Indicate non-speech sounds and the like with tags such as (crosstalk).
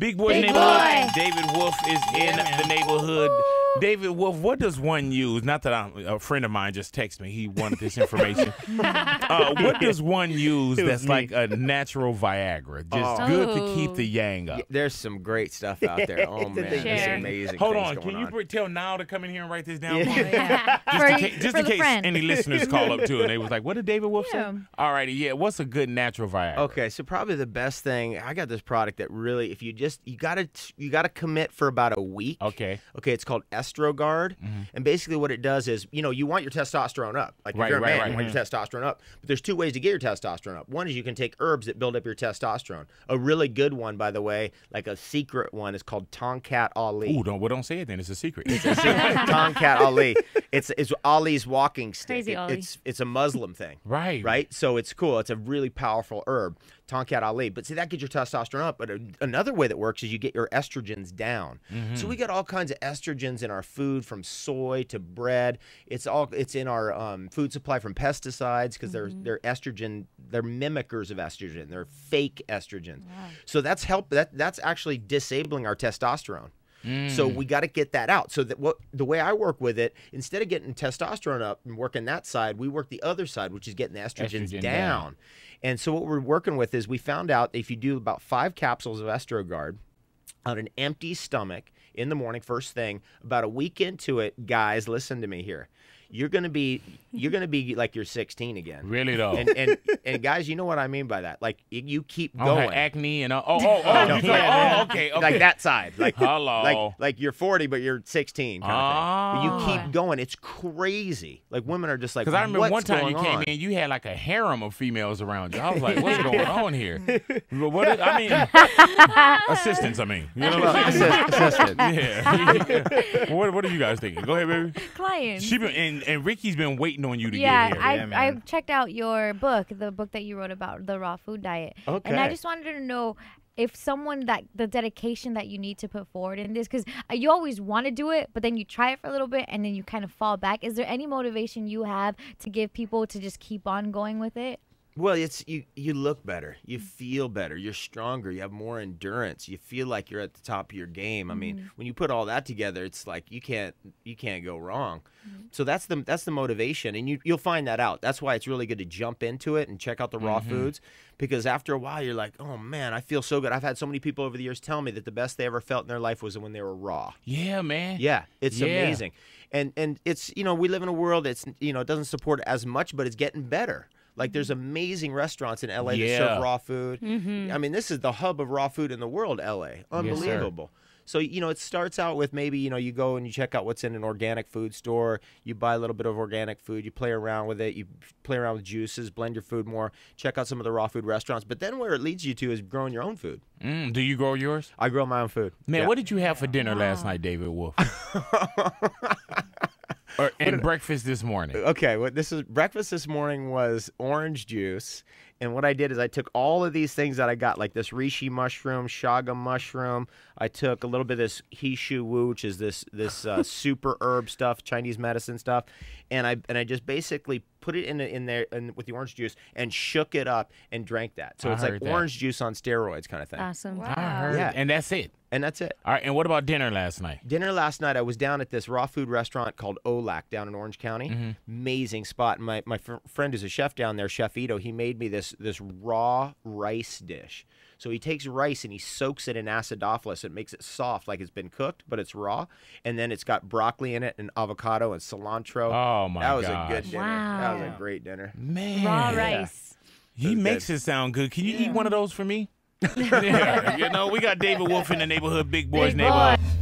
Big Boy's Big neighborhood. Boy. David Wolfe is in the neighborhood. David Wolfe, what does one use? Not that I'm a friend of mine just texted me. He wanted this information. (laughs) uh, what does one use that's me. like a natural Viagra? Just Oh. good to keep the yang up. There's some great stuff out there. (laughs) Oh man, it's Share. amazing. Hold on, can you on. tell Niall to come in here and write this down? Yeah. for me? (laughs) Yeah. Just for in case, just in case friend. any listeners call up too and they was like, "What did David Wolfe Yeah. say?" All righty, yeah. What's a good natural Viagra? Okay, so probably the best thing I got this product that really, if you just you gotta you gotta commit for about a week. Okay. Okay, it's called Estrogard, mm-hmm. and basically what it does is, you know, you want your testosterone up. Like if you're a right, man, right. you want your mm-hmm. testosterone up. But there's two ways to get your testosterone up. One is you can take herbs that build up your testosterone. A really good one, by the way, like a secret one, is called Tongkat Ali. Ooh, don't well, don't say it then. It's a secret. (laughs) Tongkat Ali. It's it's Ali's walking stick. Crazy It- Ali. It's it's a Muslim thing. right. Right? So it's cool. It's a really powerful herb, Tongkat Ali. But see, that gets your testosterone up. But a, another way that works is you get your estrogens down. Mm-hmm. So we got all kinds of estrogens in our food, from soy to bread. It's all it's in our um, food supply from pesticides because they're they're estrogen. They're mimickers of estrogen. They're fake estrogens. So that's help. That that's actually disabling our testosterone. So we got to get that out. So that what the way I work with it, instead of getting testosterone up and working that side, we work the other side, which is getting the estrogens Estrogen down. down. And so what we're working with is we found out if you do about five capsules of Estrogard on an empty stomach in the morning, first thing, about a week into it, guys, listen to me here. You're gonna be (laughs) you're gonna be like you're 16 again. Really though. And, and and guys, you know what I mean by that. Like you keep Oh, going. acne and uh, oh oh oh, (laughs) No, yeah, like, oh okay okay like that side. Like Hello. like like you're 40 but you're 16 kind of thing. But you Oh. keep going. It's crazy. Like women are just like Because I remember "What's one time you came on?" in, you had like a harem of females around you. I was like, what's (laughs) going on here? Well, what is, I mean, assistants. I mean, you know what I'm saying? Assist- assistant. Yeah. what What are you guys thinking? Go ahead, baby. Clients. She been and, and Rikki's been waiting on you to yeah, get here. I Yeah, I man. checked out your book, the book that you wrote about the raw food diet, Okay. and I just wanted to know if someone that the dedication that you need to put forward in this, because uh, you always want to do it, but then you try it for a little bit and then you kind of fall back. Is there any motivation you have to give people to just keep on going with it? Well, it's you. You look better. You mm. feel better. You're stronger. You have more endurance. You feel like you're at the top of your game. I mean, mm-hmm. when you put all that together, it's like you can't you can't go wrong. Mm-hmm. So that's the that's the motivation, and you you'll find that out. That's why it's really good to jump into it and check out the raw mm-hmm. foods, because after a while you're like, oh man, I feel so good. I've had so many people over the years tell me that the best they ever felt in their life was when they were raw. yeah, man. Yeah, it's Yeah. amazing. And and it's you know, we live in a world that's you know, it doesn't support it as much, but it's getting better. Like there's amazing restaurants in LA that serve raw food. I mean, this is the hub of raw food in the world, LA. Unbelievable. so, you know, it starts out with maybe, you know, you go and you check out what's in an organic food store, you buy a little bit of organic food, you play around with it, you play around with juices, blend your food more, check out some of the raw food restaurants. But then where it leads you to is growing your own food. Mm, do you grow yours? I grow my own food. Man, Yeah. what did you have for dinner last night, David Wolfe? (laughs) (laughs) or, and breakfast this morning. Okay, what this is breakfast this morning was orange juice, and what I did is I took all of these things that I got, like this reishi mushroom, chaga mushroom. I took a little bit of this he shou wu, which is this this uh, (laughs) super herb stuff, Chinese medicine stuff, and I and I just basically put it in in there and with the orange juice and shook it up and drank that. So I it's like that. orange juice on steroids kind of thing, Awesome. I heard, Yeah. and that's it. and that's it. All right, and what about dinner last night? Dinner last night, I was down at this raw food restaurant called Au Lac down in Orange County. Mm-hmm. Amazing spot. And my my fr- friend is a chef down there, Chef Ito, he made me this this raw rice dish. So he takes rice and he soaks it in acidophilus. It makes it soft, like it's been cooked, but it's raw. And then it's got broccoli in it and avocado and cilantro. Oh, my god, That was gosh. a good dinner. That was a great dinner. Man, Raw rice. He That's makes good. it sound good. Can you eat one of those for me? (laughs) (laughs) yeah, you know, we got David Wolfe in the neighborhood, Big Boys Big neighborhood. boy.